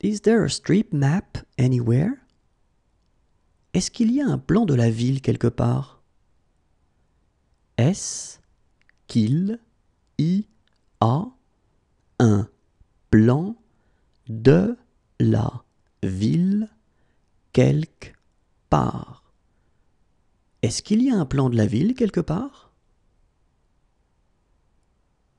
Is there a street map anywhere? Est-ce qu'il y a un plan de la ville quelque part? Est-ce qu'il y a un plan de la ville quelque part Est-ce qu'il y a un plan de la ville quelque part?